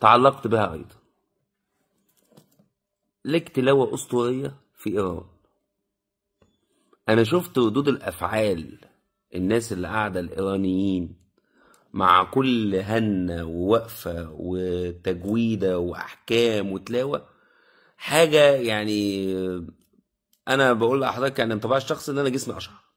تعلقت بها أيضا. لك تلاوة أسطورية في إيران. أنا شفت ردود الأفعال الناس اللي قاعدة الإيرانيين مع كل هنة ووقفة وتجويدة وأحكام وتلاوة. حاجة يعني أنا بقول لحضرتك يعني انطباع الشخصي إن أنا جسمي أشعر.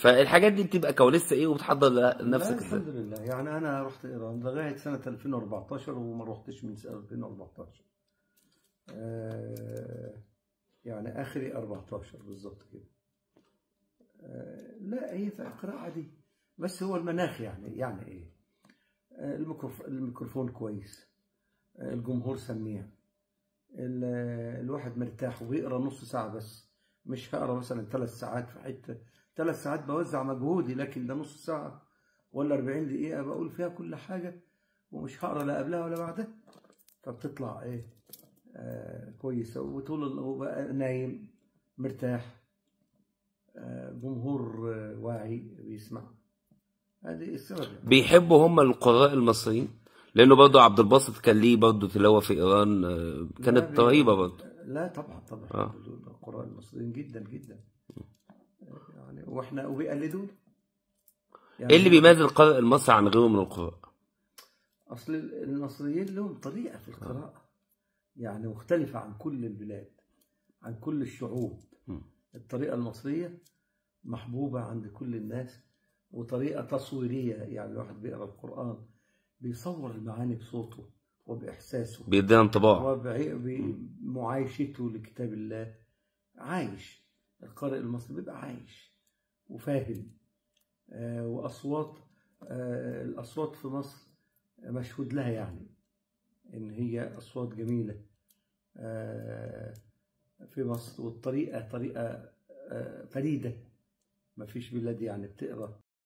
فالحاجات دي بتبقى كواليس إيه وبتحضر لنفسك لا إزاي؟ الحمد لله. يعني أنا رحت إيران لغاية سنة 2014 وما رحتش من سنة 2014 آه يعني آخري 14 بالظبط كده. آه لا هي قراءة عادية. بس هو المناخ يعني يعني إيه؟ آه الميكروف- الميكروفون كويس. الجمهور سميع. ال- الواحد مرتاح وبيقرا نص ساعة بس. مش هقرا مثلا ثلاث ساعات في حتة ثلاث ساعات بوزع مجهودي لكن ده نص ساعة ولا 40 دقيقة بقول فيها كل حاجة ومش هقرا لا قبلها ولا بعدها. فبتطلع إيه؟ آه كويسة وطول وبقى نايم مرتاح آه جمهور آه واعي بيسمع. هذه السبب يعني. بيحبوا هم القراء المصريين؟ لأنه برضه عبد الباسط كان ليه برضه تلاوة في إيران آه، كانت رهيبة برضه. لا طبعا طبعا. آه. القراء المصريين جدا جدا. يعني وإحنا وبيقلدون. إيه اللي بيميز القارئ المصري عن غيره من القراء؟ أصل المصريين لهم طريقة في القراءة. يعني مختلفة عن كل البلاد عن كل الشعوب. مم. الطريقة المصرية محبوبة عند كل الناس وطريقة تصويرية. يعني الواحد بيقرأ القرآن بيصور المعاني بصوته. وبإحساسه. بيدينا انطباع. وبمعايشته لكتاب الله. عايش. القارئ المصري بيبقى عايش. وفاهم. آه، وأصوات آه، الأصوات في مصر مشهود لها يعني. إن هي أصوات جميلة. آه، في مصر. والطريقة طريقة آه، فريدة. ما فيش بلاد يعني بتقرأ.